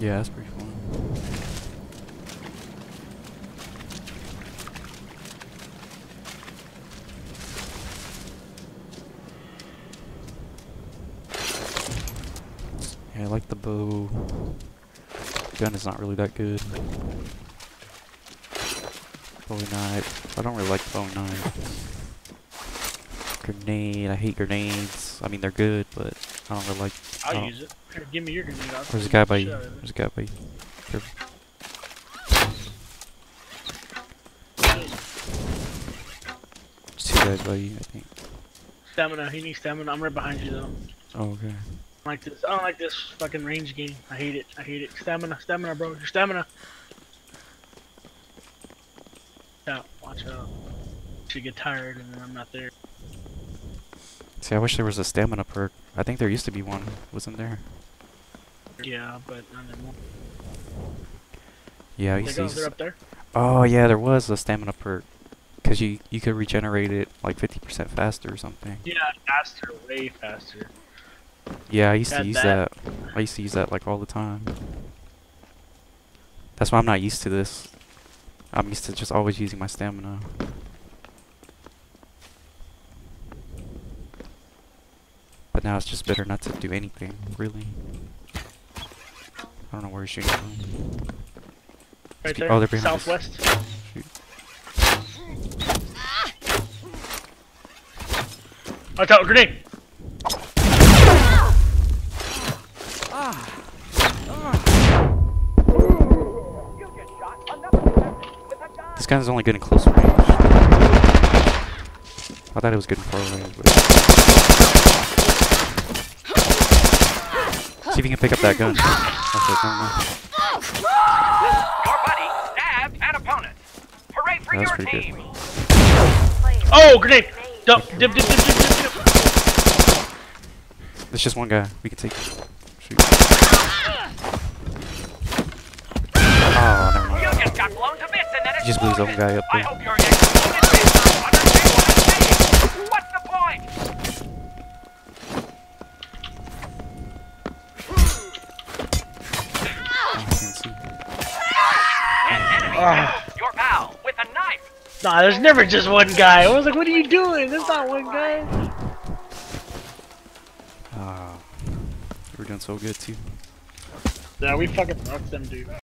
Yeah, that's pretty fun. Yeah, I like the bow. Gun is not really that good. Bowie knife. I don't really like Bowie knife. Grenade. I hate grenades. I mean, they're good, but I don't really like. I'll oh. use it. Here, give me your grenade. I'll There's a guy by you. out of it. There's a guy by you. Careful. There's two guys by you, I think. Stamina. He needs stamina. I'm right behind you though. Oh, okay. I like this. I don't like this fucking range game. I hate it. I hate it. Stamina. Stamina, bro. Your stamina. Out. Watch out. Should get tired and then I'm not there. See, I wish there was a stamina perk. I think there used to be one. Wasn't there? Yeah, but not anymore. Yeah, I They used to use. They're up there. Oh, yeah, there was a stamina perk. Cause you you could regenerate it like 50% faster or something. Yeah, faster. Way faster. Yeah, I used to use that. that. I used to use that like all the time. That's why I'm not used to this. I'm used to just always using my stamina. But now it's just better not to do anything, really. I don't know where he's shooting from. Right there. Oh, they're behind us. Southwest. Shoot. Watch out, grenade! This gun's only good in close range. I thought it was good in far range, but... See if you can pick up that gun. Okay, never mind. Your buddy stabbed an opponent. Hooray for That's your pretty good. Oh, grenade! Dump, dip, dip, dip, dip, dip, dip. There's just one guy. We can take. Shoot. Oh, never mind. You just got blown to bits and then He just blew his own guy up I there. Your pal with a knife. Nah, there's never just one guy. I was like, what are you doing? There's not one guy. Ah, we're doing so good too. Yeah, we fucking rocked them, dude.